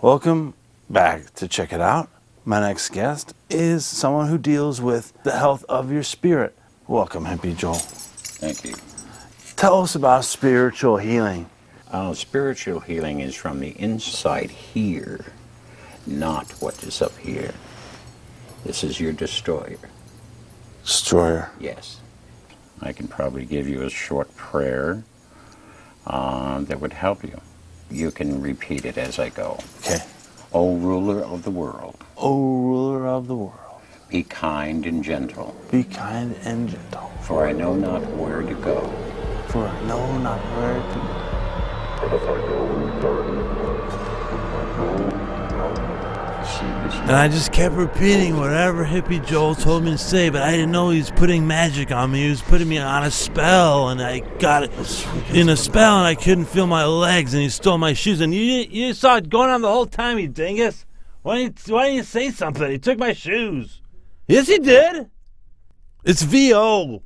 Welcome back to Check It Out. My next guest is someone who deals with the health of your spirit. Welcome, Hippy Joel. Thank you. Tell us about spiritual healing. Uh, spiritual healing is from the inside here, not what is up here. This is your destroyer. Destroyer. Yes. I can probably give you a short prayer uh, that would help you. You can repeat it as I go. Okay. O ruler of the world, O ruler of the world, be kind and gentle, be kind and gentle, for I know not where to go. for I know not where to go. And I just kept repeating whatever Hippy Joel told me to say, but I didn't know he was putting magic on me. He was putting me on a spell, and I got it in a spell, and I couldn't feel my legs, and he stole my shoes. And you you saw it going on the whole time, you dingus. Why didn't why didn't you say something? He took my shoes. Yes, he did. It's VO.